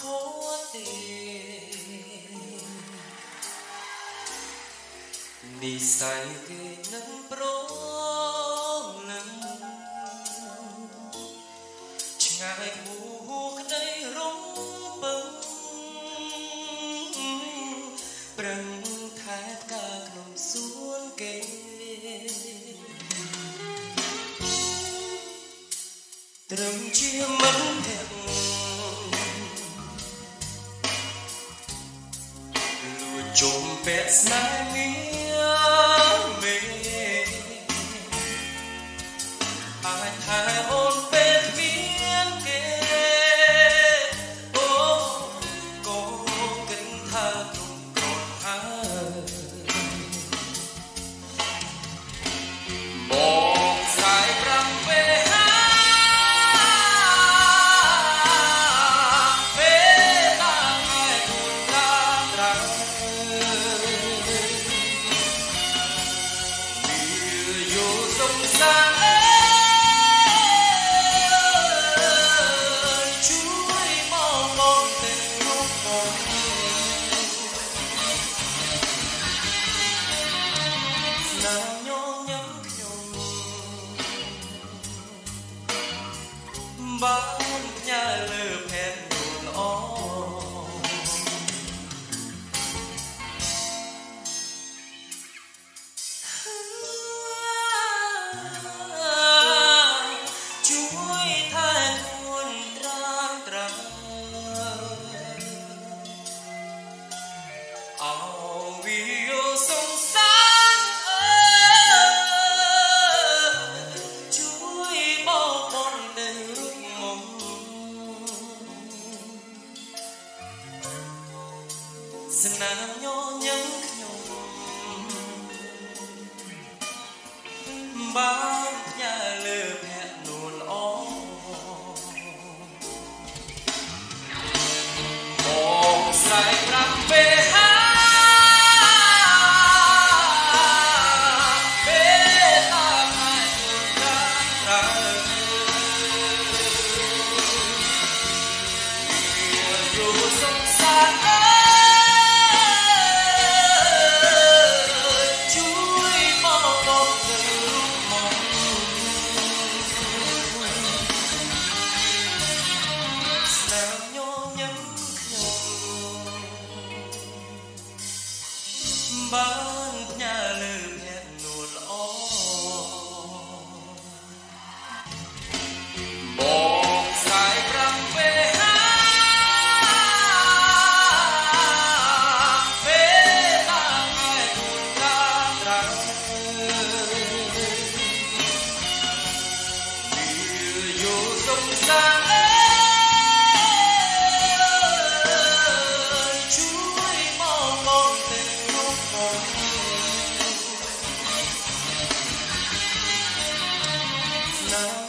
ខួរទេនិស័យគេនឹងប្រលឹងឆ្ងាយហួក្តីរំពឹងប្រឹងថែកាក្នុងសួនគេត្រឹមជាមិនទេ ជុំពាក់ស្នេហ៍ nàng nhô nhắn nhung ba nhà lợp ស្នាមញញឹមខ្ញុំបើផ្ញើលើភ័ក្រនួនល្អបងស្រីប្រាប់ពេលรู้สงสาร bang love.